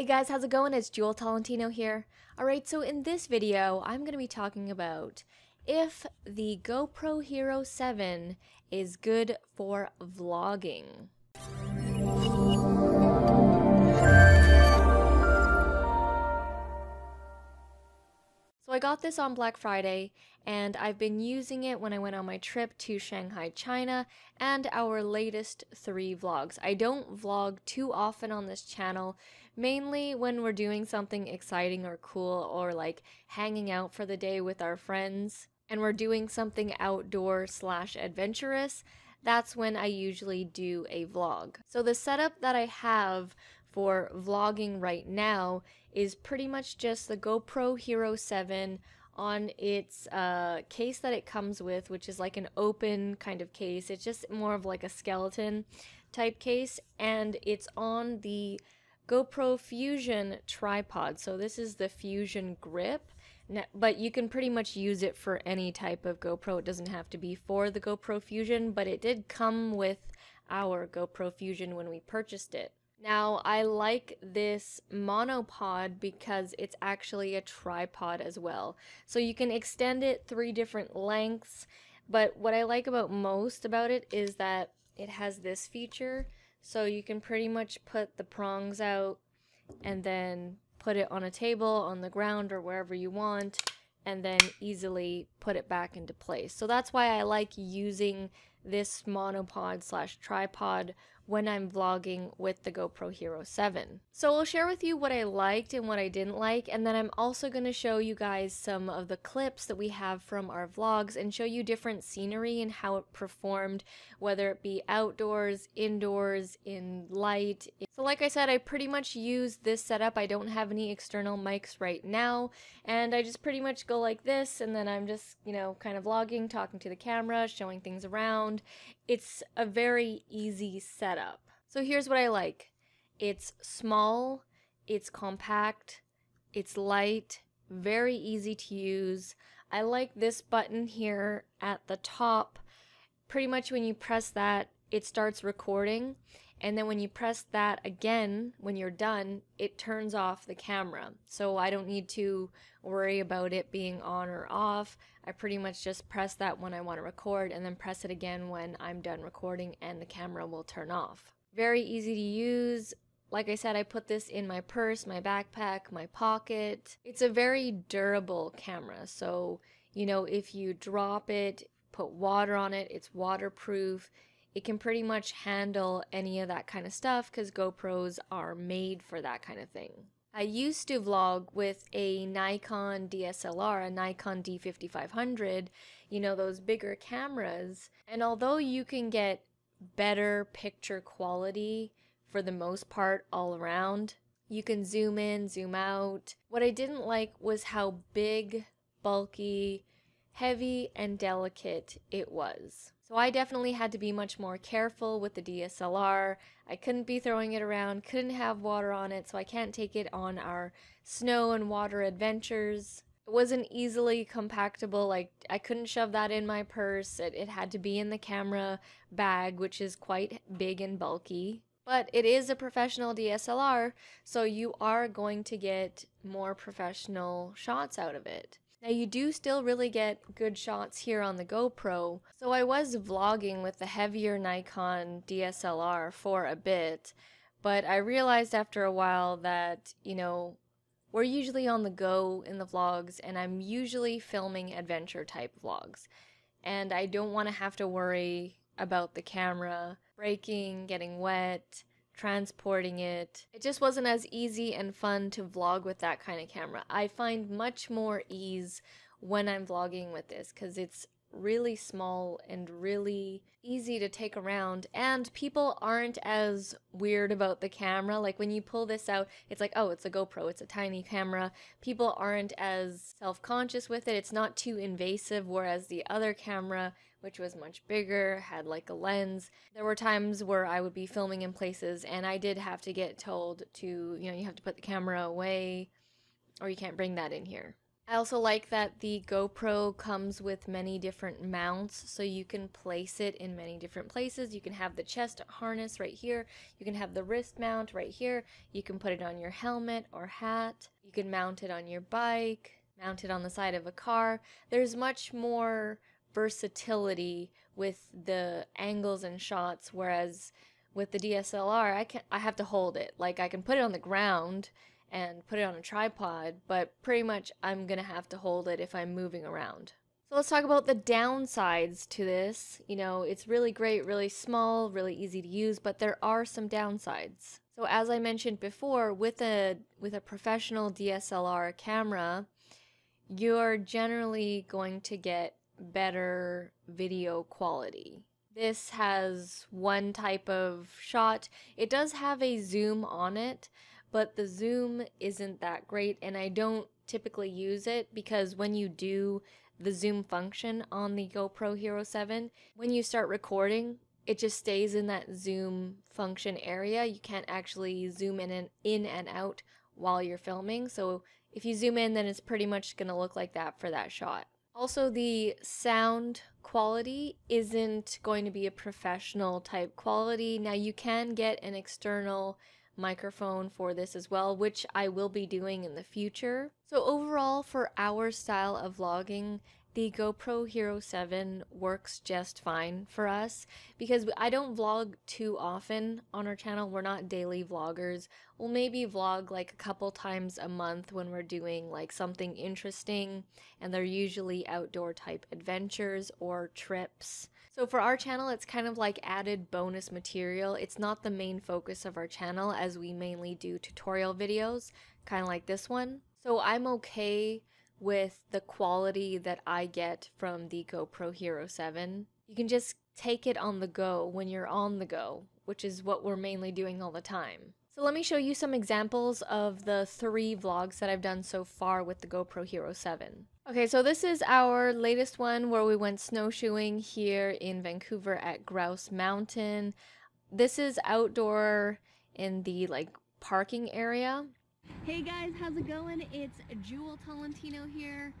Hey guys, how's it going? It's Jewel Tolentino here. Alright, so in this video, I'm going to be talking about if the GoPro Hero 7 is good for vlogging. So I got this on Black Friday and I've been using it when I went on my trip to Shanghai, China and our latest three vlogs. I don't vlog too often on this channel, mainly when we're doing something exciting or cool or like hanging out for the day with our friends and we're doing something outdoor slash adventurous. That's when I usually do a vlog. So the setup that I have for vlogging right now is pretty much just the GoPro Hero 7 on its uh, case that it comes with, which is like an open kind of case. It's just more of like a skeleton type case, and it's on the GoPro Fusion tripod. So this is the Fusion grip, but you can pretty much use it for any type of GoPro. It doesn't have to be for the GoPro Fusion, but it did come with our GoPro Fusion when we purchased it. Now, I like this monopod because it's actually a tripod as well. So you can extend it three different lengths, but what I like about most about it is that it has this feature. So you can pretty much put the prongs out and then put it on a table, on the ground, or wherever you want, and then easily put it back into place. So that's why I like using this monopod slash tripod when I'm vlogging with the GoPro Hero 7. So I'll share with you what I liked and what I didn't like, and then I'm also going to show you guys some of the clips that we have from our vlogs and show you different scenery and how it performed, whether it be outdoors, indoors, in light. So like I said, I pretty much use this setup. I don't have any external mics right now, and I just pretty much go like this, and then I'm just, you know, kind of vlogging, talking to the camera, showing things around. It's a very easy setup setup. So here's what I like. It's small, it's compact, it's light, very easy to use. I like this button here at the top. Pretty much when you press that, it starts recording. And then when you press that again, when you're done, it turns off the camera. So I don't need to worry about it being on or off. I pretty much just press that when I want to record and then press it again when I'm done recording and the camera will turn off. Very easy to use. Like I said, I put this in my purse, my backpack, my pocket. It's a very durable camera. So, you know, if you drop it, put water on it, it's waterproof it can pretty much handle any of that kind of stuff because GoPros are made for that kind of thing. I used to vlog with a Nikon DSLR, a Nikon D5500, you know, those bigger cameras. And although you can get better picture quality for the most part all around, you can zoom in, zoom out. What I didn't like was how big, bulky, heavy, and delicate it was. So I definitely had to be much more careful with the DSLR. I couldn't be throwing it around, couldn't have water on it, so I can't take it on our snow and water adventures. It wasn't easily compactable, like I couldn't shove that in my purse. It, it had to be in the camera bag, which is quite big and bulky. But it is a professional DSLR, so you are going to get more professional shots out of it. Now you do still really get good shots here on the GoPro. So I was vlogging with the heavier Nikon DSLR for a bit, but I realized after a while that, you know, we're usually on the go in the vlogs and I'm usually filming adventure type vlogs. And I don't want to have to worry about the camera breaking, getting wet, transporting it. It just wasn't as easy and fun to vlog with that kind of camera. I find much more ease when I'm vlogging with this because it's really small and really easy to take around and people aren't as weird about the camera like when you pull this out it's like oh it's a GoPro it's a tiny camera people aren't as self-conscious with it it's not too invasive whereas the other camera which was much bigger, had like a lens. There were times where I would be filming in places and I did have to get told to, you know, you have to put the camera away or you can't bring that in here. I also like that the GoPro comes with many different mounts, so you can place it in many different places. You can have the chest harness right here, you can have the wrist mount right here, you can put it on your helmet or hat, you can mount it on your bike, mount it on the side of a car. There's much more versatility with the angles and shots, whereas with the DSLR, I can I have to hold it. Like I can put it on the ground and put it on a tripod, but pretty much I'm gonna have to hold it if I'm moving around. So let's talk about the downsides to this. You know, it's really great, really small, really easy to use, but there are some downsides. So as I mentioned before, with a with a professional DSLR camera, you're generally going to get better video quality. This has one type of shot. It does have a zoom on it, but the zoom isn't that great and I don't typically use it because when you do the zoom function on the GoPro Hero 7, when you start recording, it just stays in that zoom function area. You can't actually zoom in and in and out while you're filming. So if you zoom in, then it's pretty much going to look like that for that shot. Also, the sound quality isn't going to be a professional type quality. Now, you can get an external microphone for this as well, which I will be doing in the future. So overall, for our style of vlogging, the GoPro Hero 7 works just fine for us because I don't vlog too often on our channel. We're not daily vloggers. We'll maybe vlog like a couple times a month when we're doing like something interesting and they're usually outdoor type adventures or trips. So for our channel, it's kind of like added bonus material. It's not the main focus of our channel as we mainly do tutorial videos, kind of like this one. So I'm okay with the quality that I get from the GoPro Hero 7. You can just take it on the go when you're on the go, which is what we're mainly doing all the time. So let me show you some examples of the three vlogs that I've done so far with the GoPro Hero 7. Okay, so this is our latest one where we went snowshoeing here in Vancouver at Grouse Mountain. This is outdoor in the like parking area. Hey guys, how's it going? It's Jewel Tolentino here.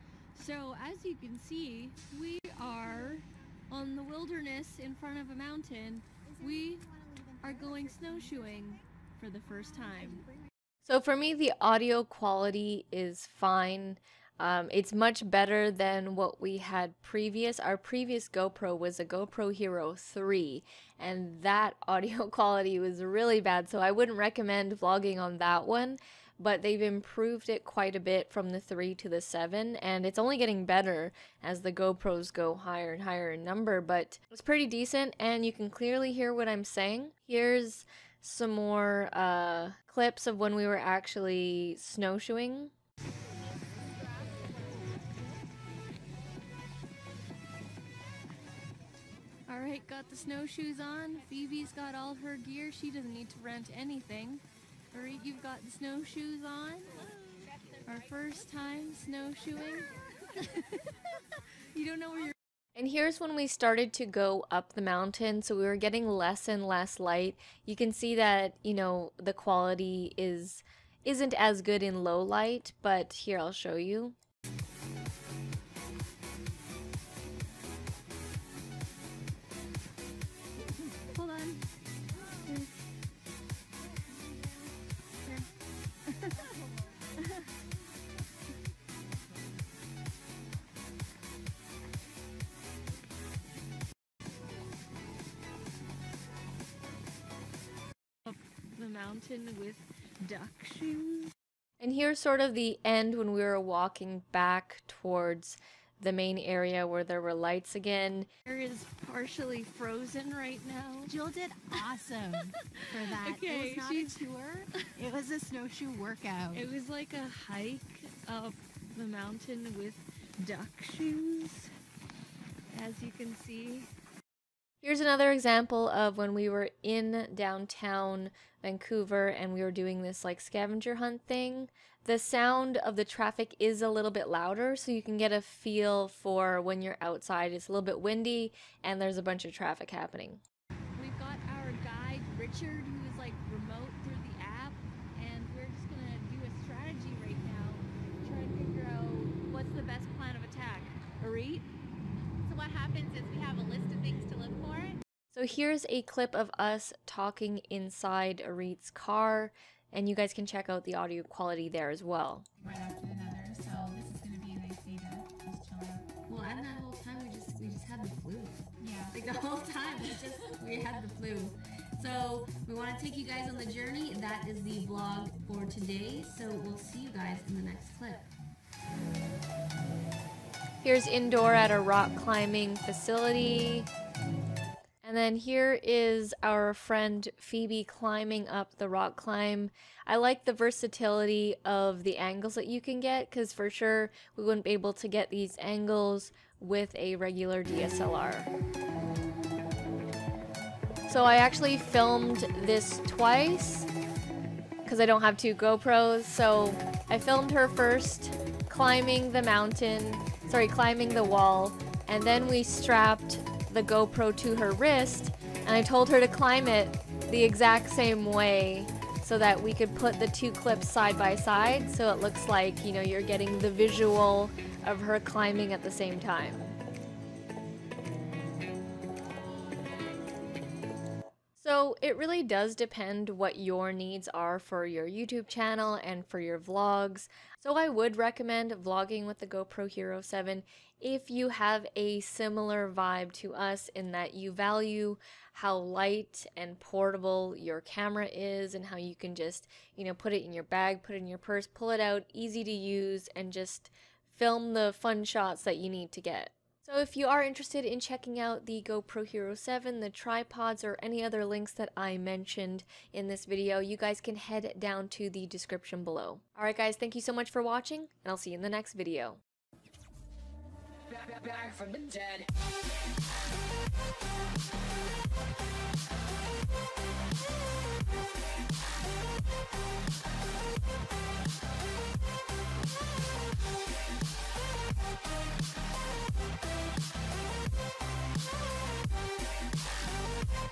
So as you can see, we are on the wilderness in front of a mountain. We are going snowshoeing for the first time. So for me, the audio quality is fine. Um, it's much better than what we had previous. Our previous GoPro was a GoPro Hero 3, and that audio quality was really bad, so I wouldn't recommend vlogging on that one but they've improved it quite a bit from the 3 to the 7 and it's only getting better as the GoPros go higher and higher in number but it's pretty decent and you can clearly hear what I'm saying. Here's some more uh, clips of when we were actually snowshoeing. Alright, got the snowshoes on. Phoebe's got all her gear. She doesn't need to rent anything. Alright, you've got the snowshoes on. Our first time snowshoeing. you don't know where you're and here's when we started to go up the mountain, so we were getting less and less light. You can see that, you know, the quality is isn't as good in low light, but here I'll show you. Mountain with duck shoes. And here's sort of the end when we were walking back towards the main area where there were lights again. Air is partially frozen right now. Jill did awesome for that. Okay, it was not a tour. It was a snowshoe workout. It was like a hike up the mountain with duck shoes. As you can see, Here's another example of when we were in downtown Vancouver and we were doing this like scavenger hunt thing. The sound of the traffic is a little bit louder, so you can get a feel for when you're outside. It's a little bit windy and there's a bunch of traffic happening. We've got our guide, Richard, who is like remote through the app, and we're just gonna do a strategy right now, try and figure out what street. So what happens is we have a list of things to look for. So here's a clip of us talking inside Arit's car, and you guys can check out the audio quality there as well. Right after another, so this is gonna be a nice day to just chill. Well, and that whole time we just we just had the flu. Yeah. Like the whole time we just we had the flu. So we want to take you guys on the journey. That is the vlog for today. So we'll see you guys in the next clip. Here's indoor at a rock climbing facility. And then here is our friend Phoebe climbing up the rock climb. I like the versatility of the angles that you can get because for sure we wouldn't be able to get these angles with a regular DSLR. So I actually filmed this twice because I don't have two GoPros. So I filmed her first climbing the mountain, sorry, climbing the wall, and then we strapped the GoPro to her wrist and I told her to climb it the exact same way so that we could put the two clips side by side so it looks like, you know, you're getting the visual of her climbing at the same time. So it really does depend what your needs are for your YouTube channel and for your vlogs. So I would recommend vlogging with the GoPro Hero 7 if you have a similar vibe to us in that you value how light and portable your camera is and how you can just, you know, put it in your bag, put it in your purse, pull it out, easy to use and just film the fun shots that you need to get. So if you are interested in checking out the GoPro Hero 7, the tripods, or any other links that I mentioned in this video, you guys can head down to the description below. Alright guys, thank you so much for watching, and I'll see you in the next video. Back, back from the dead.